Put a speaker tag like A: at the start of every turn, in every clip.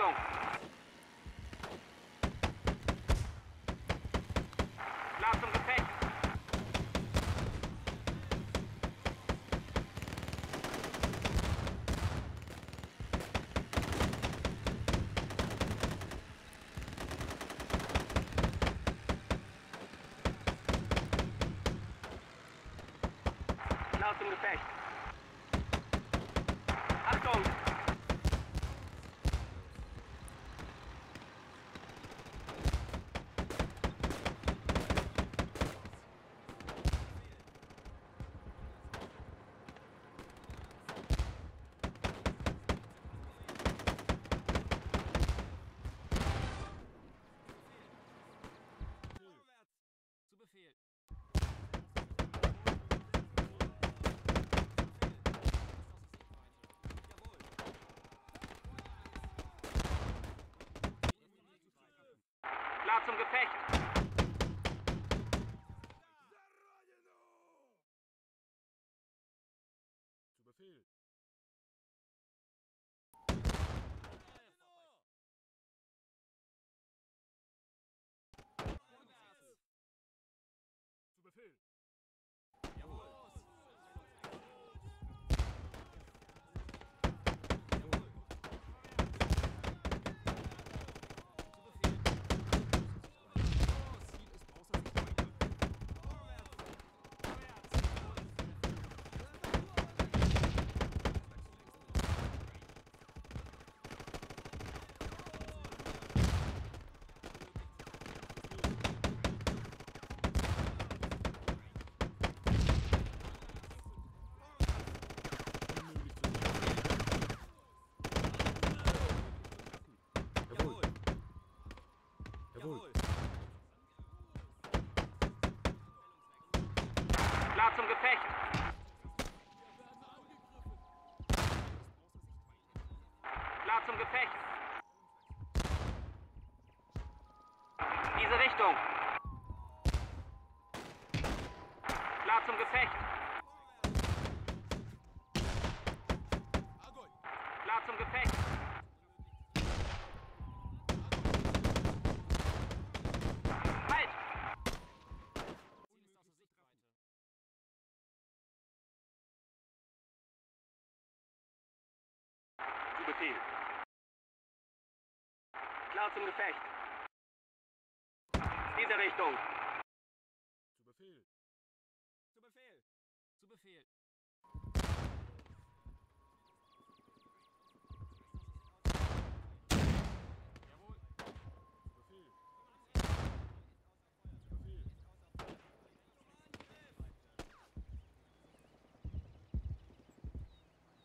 A: auto.
B: Laat hem gepest.
C: Laat hem gepest. Achtung! Zum Gefecht. Jawohl.
B: Klar zum Gefecht. Klar zum Gefecht. Diese Richtung. Klar zum Gefecht. Klar zum Gefecht. Befehl. Klar zum Gefecht. Diese Richtung.
C: Zu Befehl.
A: Zu Befehl. Zu Befehl. Jawohl.
C: Zu Befehl. Zu Befehl.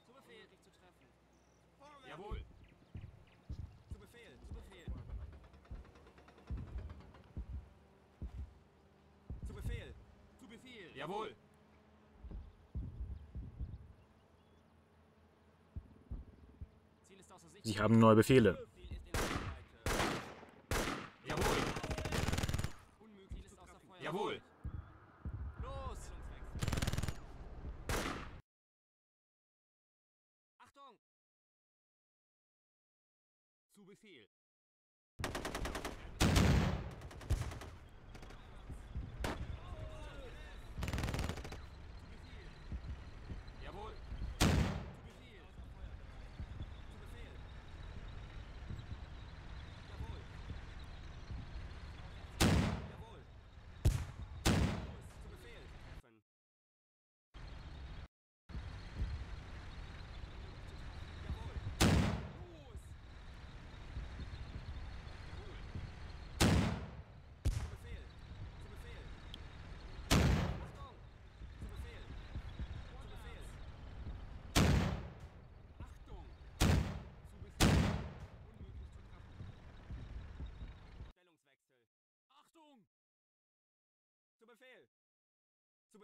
A: Zu Befehl, dich zu treffen. Jawohl. Zu Befehl. Zu Befehl. Zu Befehl. Zu Befehl. Jawohl. Ziel ist außer Sicht.
C: Sie haben neue Befehle.
A: Befehl.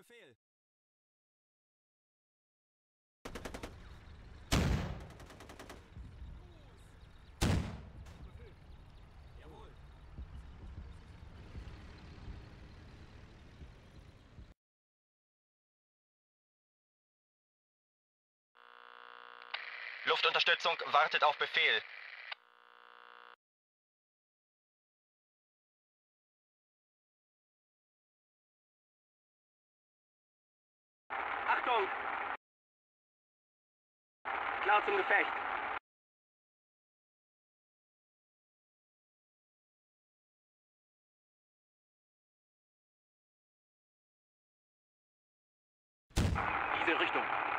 A: Befehl.
D: Luftunterstützung wartet auf Befehl.
B: Klar zum Gefecht. Diese Richtung.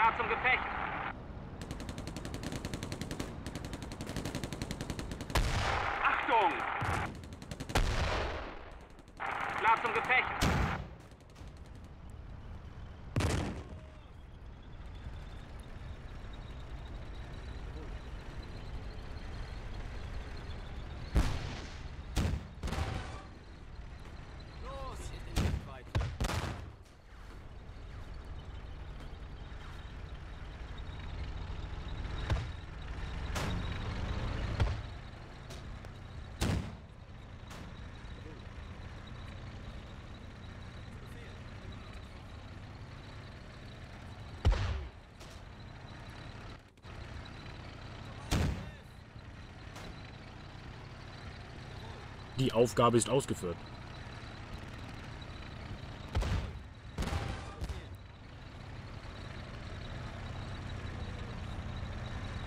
B: Klar zum Gefecht. Achtung! Klar zum Gefecht.
C: Die Aufgabe ist ausgeführt.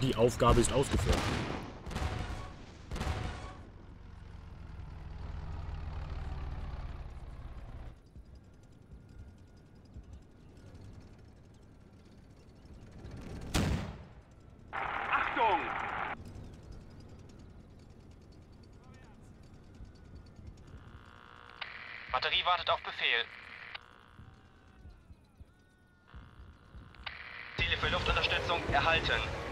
C: Die Aufgabe ist ausgeführt.
B: Achtung!
D: Wartet auf Befehl. Ziele für Luftunterstützung erhalten.